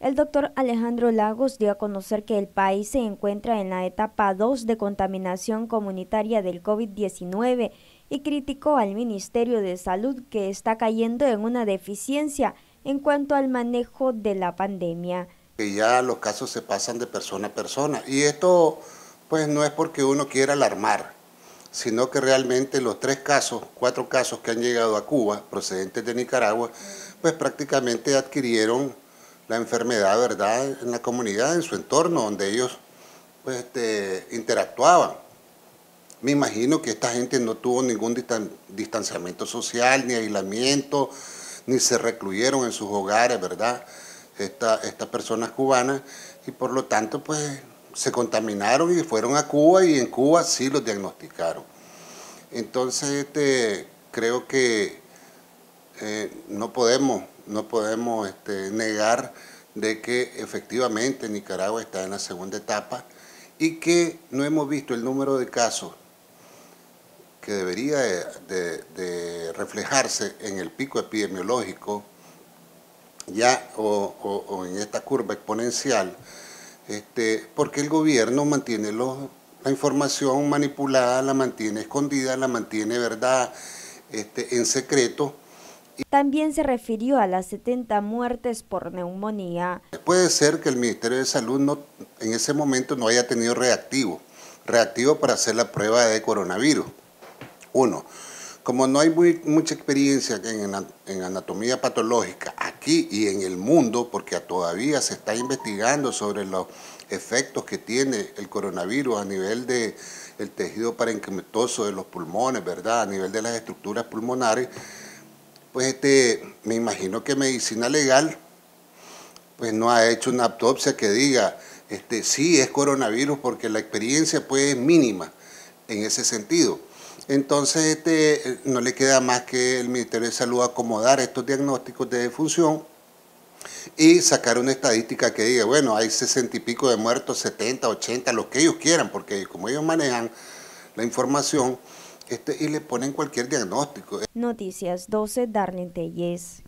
El doctor Alejandro Lagos dio a conocer que el país se encuentra en la etapa 2 de contaminación comunitaria del COVID-19 y criticó al Ministerio de Salud que está cayendo en una deficiencia en cuanto al manejo de la pandemia. Que ya los casos se pasan de persona a persona y esto pues no es porque uno quiera alarmar, sino que realmente los tres casos, cuatro casos que han llegado a Cuba procedentes de Nicaragua, pues prácticamente adquirieron la enfermedad, ¿verdad?, en la comunidad, en su entorno, donde ellos pues, este, interactuaban. Me imagino que esta gente no tuvo ningún distanciamiento social, ni aislamiento, ni se recluyeron en sus hogares, ¿verdad?, estas personas cubanas, y por lo tanto, pues, se contaminaron y fueron a Cuba, y en Cuba sí los diagnosticaron. Entonces, este, creo que eh, no podemos no podemos este, negar de que efectivamente Nicaragua está en la segunda etapa y que no hemos visto el número de casos que debería de, reflejarse en el pico epidemiológico ya o, en esta curva exponencial, este, porque el gobierno mantiene la información manipulada, la mantiene escondida, la mantiene verdad este, en secreto, también se refirió a las 70 muertes por neumonía. Puede ser que el Ministerio de Salud no, en ese momento no haya tenido reactivo, reactivo para hacer la prueba de coronavirus. Uno, como no hay mucha experiencia en, en, anatomía patológica aquí y en el mundo, porque todavía se está investigando sobre los efectos que tiene el coronavirus a nivel del el tejido parenquimatoso de los pulmones, ¿verdad? A nivel de las estructuras pulmonares, pues este, me imagino que medicina legal pues no ha hecho una autopsia que diga, este, sí es coronavirus porque la experiencia pues es mínima en ese sentido. Entonces este, no le queda más que el Ministerio de Salud acomodar estos diagnósticos de defunción y sacar una estadística que diga, bueno, hay sesenta y pico de muertos, 70, 80, lo que ellos quieran, porque como ellos manejan la información, este, y le ponen cualquier diagnóstico. Noticias 12, Darlene Telles.